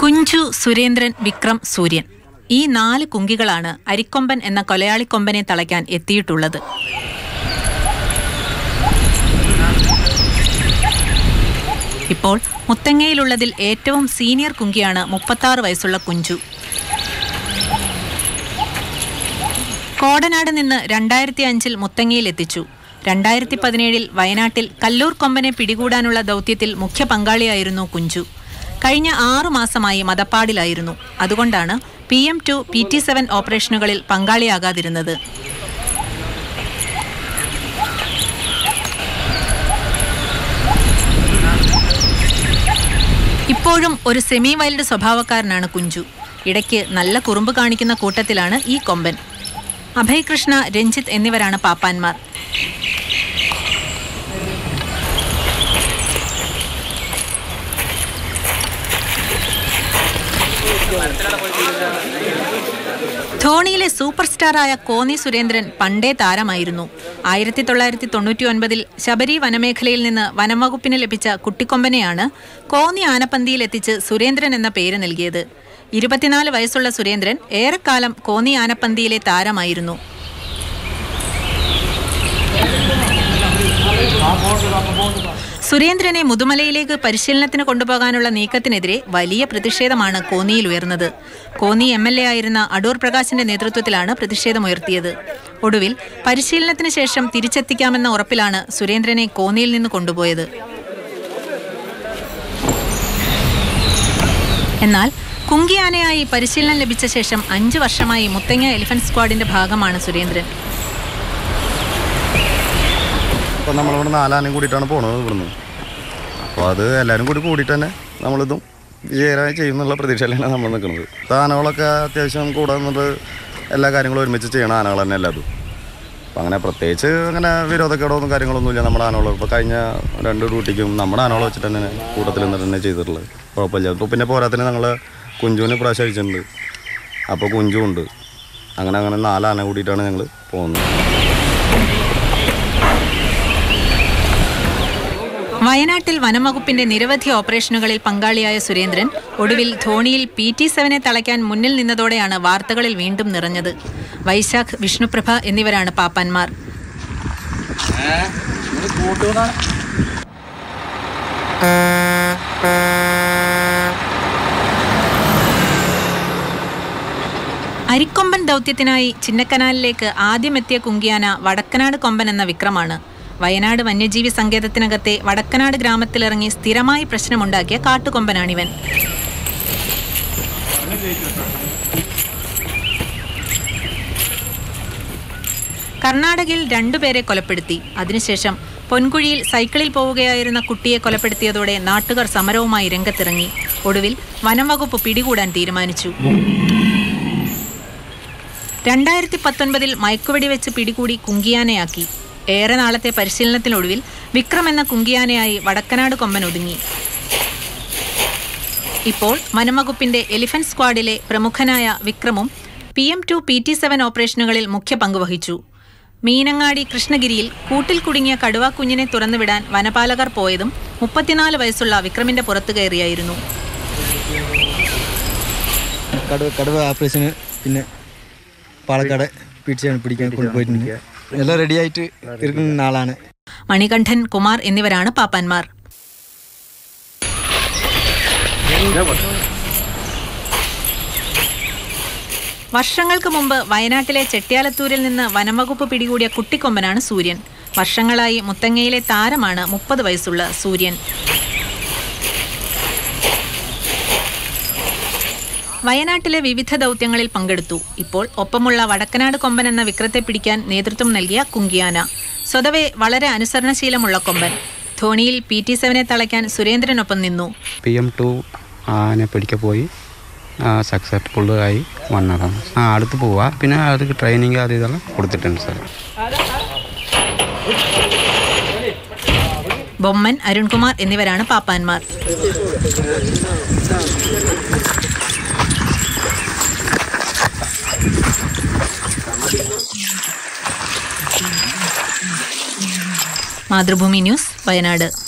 കുഞ്ചു സുരേന്ദ്രൻ വിക്രം സൂര്യൻ. ഈ നാല് കുങ്കികളാണ് അരിക്കൊമ്പൻ എന്ന കൊലയാളിക്കൊമ്പനെ തളയ്ക്കാൻ എത്തിയിട്ടുള്ളത്. ഇപ്പോൾ മുത്തങ്ങയിലുള്ളതിൽ ഏറ്റവും സീനിയർ കുങ്കിയാണ് മുപ്പത്താറ് വയസ്സുള്ള കുഞ്ചു. കോടനാട് നിന്ന് രണ്ടായിരത്തി അഞ്ചിൽ മുത്തങ്ങയിൽ എത്തിച്ചു. രണ്ടായിരത്തി പതിനേഴിൽ വയനാട്ടിൽ കല്ലൂർ കൊമ്പനെ പിടികൂടാനുള്ള ദൗത്യത്തിൽ മുഖ്യ പങ്കാളിയായിരുന്നു കുഞ്ചു. കഴിഞ്ഞ ആറു മാസമായി മതപ്പാടിലായിരുന്നു. അതുകൊണ്ടാണ് P M two P T seven ഓപ്പറേഷനുകളിൽ പങ്കാളിയാകാതിരുന്നത്. ഇപ്പോഴും ഒരു സെമി വൈൽഡ് സ്വഭാവക്കാരനാണ് കുഞ്ചു. ഇടയ്ക്ക് നല്ല കുറുമ്പ് കാണിക്കുന്ന കൂട്ടത്തിലാണ് ഈ കൊമ്പൻ. അഭയ് കൃഷ്ണ രഞ്ജിത്ത് എന്നിവരാണ് പാപ്പാന്മാർ. ധോണിയിലെ സൂപ്പർ സ്റ്റാറായ കോന്നി സുരേന്ദ്രൻ പണ്ടേ താരമായിരുന്നു. ആയിരത്തി തൊള്ളായിരത്തി തൊണ്ണൂറ്റി ഒൻപതിൽ ശബരി വനമേഖലയിൽ നിന്ന് വനംവകുപ്പിന് ലഭിച്ച കുട്ടിക്കൊമ്പനെയാണ് കോന്നി ആനപ്പന്തിയിൽ എത്തിച്ച് സുരേന്ദ്രൻ എന്ന പേര് നൽകിയത്. ഇരുപത്തിനാല് വയസ്സുള്ള സുരേന്ദ്രൻ ഏറെക്കാലം കോന്നി ആനപ്പന്തിയിലെ താരമായിരുന്നു. സുരേന്ദ്രനെ മുതുമലയിലേക്ക് പരിശീലനത്തിന് കൊണ്ടുപോകാനുള്ള നീക്കത്തിനെതിരെ വലിയ പ്രതിഷേധമാണ് കോന്നിയിൽ ഉയർന്നത്. കോന്നി എം എൽ എ ആയിരുന്ന അടൂർ പ്രകാശിന്റെ നേതൃത്വത്തിലാണ് പ്രതിഷേധമുയർത്തിയത് ഒടുവിൽ പരിശീലനത്തിന് ശേഷം തിരിച്ചെത്തിക്കാമെന്ന ഉറപ്പിലാണ് സുരേന്ദ്രനെ കോന്നിയിൽ നിന്ന് കൊണ്ടുപോയത്. എന്നാൽ കുങ്കിയാനയായി പരിശീലനം ലഭിച്ച ശേഷം അഞ്ചു വർഷമായി മുത്തങ്ങ എലിഫന്റ് സ്ക്വാഡിന്റെ ഭാഗമാണ് സുരേന്ദ്രൻ. അപ്പോൾ നമ്മളിവിടെ നാലാനും കൂടിയിട്ടാണ് പോണത് ഇവിടുന്ന്. അപ്പോൾ അത് എല്ലാവരും കൂടി കൂടിയിട്ട് തന്നെ നമ്മളിതും വിജയകരമായി ചെയ്യുന്നുള്ള പ്രതീക്ഷയിലാണ് നമ്മൾ നിൽക്കുന്നത്. ആനകളൊക്കെ അത്യാവശ്യം കൂടെ നിന്നിട്ട് എല്ലാ കാര്യങ്ങളും ഒരുമിച്ച് ചെയ്യണം ആനകൾ തന്നെ എല്ലാതും അപ്പോൾ അങ്ങനെ പ്രത്യേകിച്ച് അങ്ങനെ വിരോധക്കേടൊന്നും കാര്യങ്ങളൊന്നുമില്ല നമ്മുടെ ആനകൾ ഇപ്പോൾ കഴിഞ്ഞ രണ്ട് ഡ്യൂട്ടിക്കും നമ്മുടെ ആനകൾ വെച്ചിട്ട് തന്നെ കൂട്ടത്തിൽ നിന്നിട്ട് തന്നെ ചെയ്തിട്ടുള്ളത്. കുഴപ്പമില്ല. ഇപ്പോൾ പിന്നെ പോരാത്തിന് ഞങ്ങൾ കുഞ്ചുവിന് പ്രാവശ്യം അഴിച്ചിട്ടുണ്ട് അപ്പോൾ കുഞ്ചും ഉണ്ട് അങ്ങനെ അങ്ങനെ നാലാന കൂടിയിട്ടാണ് ഞങ്ങൾ പോകുന്നത്. വയനാട്ടിൽ വനംവകുപ്പിന്റെ നിരവധി ഓപ്പറേഷനുകളിൽ പങ്കാളിയായ സുരേന്ദ്രൻ ഒടുവിൽ ധോണിയിൽ പി ടി സെവനെ തളയ്ക്കാൻ മുന്നിൽ നിന്നതോടെയാണ് വാർത്തകളിൽ വീണ്ടും നിറഞ്ഞത്. വൈശാഖ് വിഷ്ണുപ്രഭ എന്നിവരാണ് പാപ്പാന്മാർ. അരിക്കൊമ്പൻ ദൗത്യത്തിനായി ചിന്നക്കനാലിലേക്ക് ആദ്യമെത്തിയ കുങ്കിയാന വടക്കനാട് കൊമ്പൻ എന്ന വിക്രമാണ്. വയനാട് വന്യജീവി സങ്കേതത്തിനകത്തെ വടക്കനാട് ഗ്രാമത്തിലിറങ്ങി സ്ഥിരമായി പ്രശ്നമുണ്ടാക്കിയ കാട്ടുകൊമ്പനാണിവൻ. കർണാടകയിൽ രണ്ടുപേരെ കൊലപ്പെടുത്തി. അതിനുശേഷം പൊൻകുഴിയിൽ സൈക്കിളിൽ പോവുകയായിരുന്ന കുട്ടിയെ കൊലപ്പെടുത്തിയതോടെ നാട്ടുകാർ സമരവുമായി രംഗത്തിറങ്ങി. ഒടുവിൽ വനംവകുപ്പ് പിടികൂടാൻ തീരുമാനിച്ചു. രണ്ടായിരത്തി പത്തൊൻപതിൽ മയക്കുവെടി വെച്ച് പിടികൂടി കുങ്കിയാനയാക്കി. ഏറെ നാളത്തെ പരിശീലനത്തിനൊടുവിൽ വിക്രം എന്ന കുങ്കിയാനയായി വടക്കനാട് കൊമ്പൻ ഒതുങ്ങി. ഇപ്പോൾ വനംവകുപ്പിന്റെ എലിഫന്റ് സ്ക്വാഡിലെ പ്രമുഖനായ വിക്രമും P M two P T seven ഓപ്പറേഷനുകളിൽ മുഖ്യ പങ്കുവഹിച്ചു മീനങ്ങാടി കൃഷ്ണഗിരിയിൽ കൂട്ടിൽ കുടുങ്ങിയ കടുവ കുഞ്ഞിനെ തുറന്നുവിടാൻ വനപാലകർ പോയതും മുപ്പത്തിനാല് വയസ്സുള്ള വിക്രമിന്റെ പുറത്തു കയറിയായിരുന്നു. കടുവ കടുവ ഓപ്പറേഷന് പിന്നെ പാലക്കാട് പിടിച്ചാണ് പിടിക്കാൻ കൊണ്ടുപോയിട്ടുണ്ട് എല്ലാം റെഡി ആയിട്ട് ഇരിക്കുന്ന ആളാണ്. മണികണ്ഠൻ കുമാർ എന്നിവരാണ് പാപ്പാന്മാർ. വർഷങ്ങൾക്ക് മുമ്പ് വയനാട്ടിലെ ചെട്ടിയാലത്തൂരിൽ നിന്ന് വനംവകുപ്പ് പിടികൂടിയ കുട്ടിക്കൊമ്പനാണ് സൂര്യൻ. വർഷങ്ങളായി മുത്തങ്ങയിലെ താരമാണ് മുപ്പത് വയസ്സുള്ള സൂര്യൻ. വയനാട്ടിലെ വിവിധ ദൗത്യങ്ങളിൽ പങ്കെടുത്തു. ഇപ്പോൾ ഒപ്പമുള്ള വടക്കനാട് കൊമ്പൻ എന്ന വിക്രത്തെ പിടിക്കാൻ നേതൃത്വം നൽകിയ കുങ്കിയാന. സ്വതവേ വളരെ അനുസരണശീലമുള്ള കൊമ്പൻ. ധോണിയിൽ പി ടി സെവനെ തളയ്ക്കാൻ സുരേന്ദ്രനൊപ്പം നിന്നു. പി എം ടു ആനെ പിടിക്കാൻ പോയി. സക്സസ്ഫുൾ ആയി വന്നതാണ്. ആ അടുത്ത് പോവാ. പിന്നെ അത് ട്രെയിനിങ് അത് ഇതെല്ലാം കൊടുത്തിട്ടുണ്ട് സാർ ബൊമ്മൻ അരുൺകുമാർ എന്നിവരാണ് പാപ്പാന്മാർ. മാതൃഭൂമി ന്യൂസ് വയനാട്